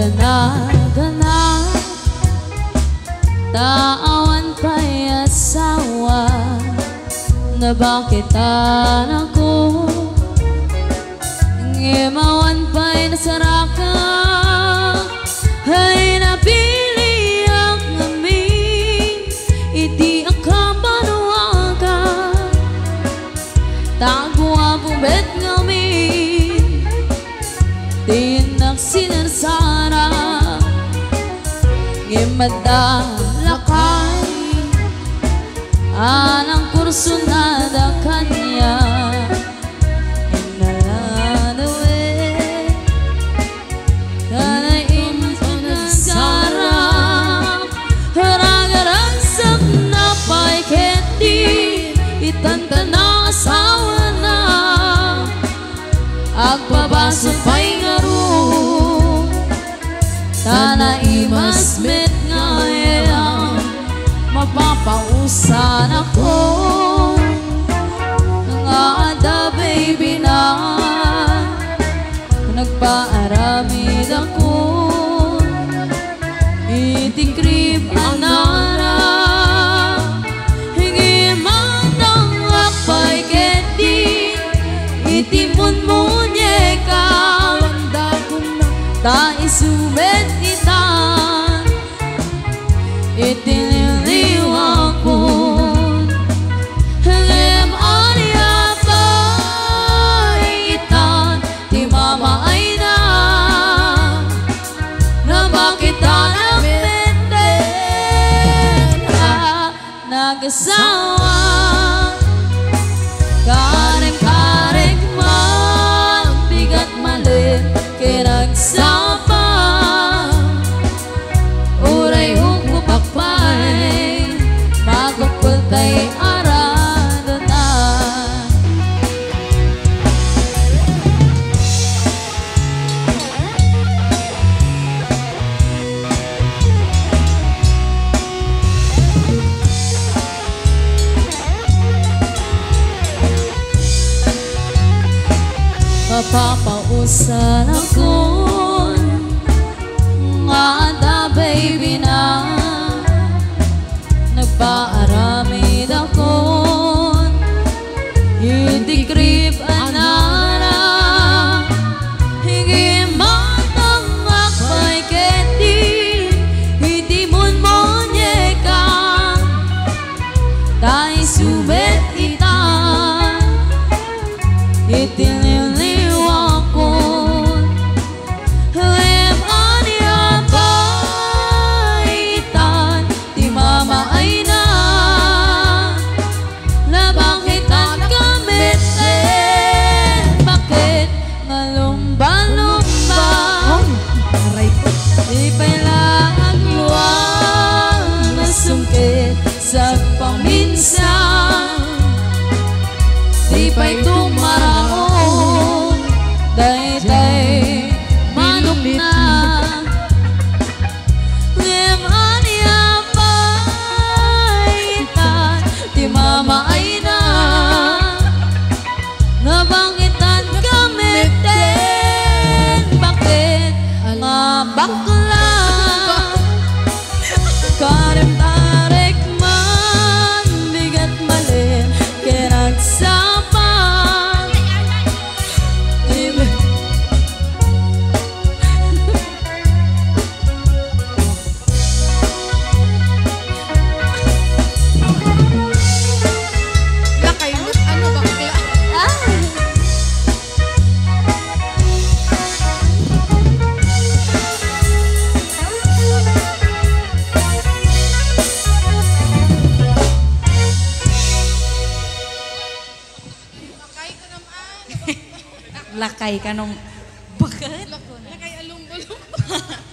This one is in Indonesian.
madandana-dana Taawan pa'y asawa Na bakit ako Ngimawan pa'y nasaraka Ay napili ang amin Iti akabanuaka Tagwa bumbet ngamin na pa'y kendi Itanta na asawa na nga ilang napausan ako. Nga da baby na. Nagpaaramid ako. Iting cream ang nara. Hingi man ng akpay candy. Itimun mo niya ka Wanda kong na. Taisumet kita. Itin nagsawa Papa usan ako Nga da baby na Nagpaaramid ako Hindi grip anara Higi matang akbay kendi Hindi mun mo nyeka Dahil subet ita Itinit sa paminsan. Di pa'y tumaraon Lakay ka nung... Bakit? Lakay alumbo-lumbo.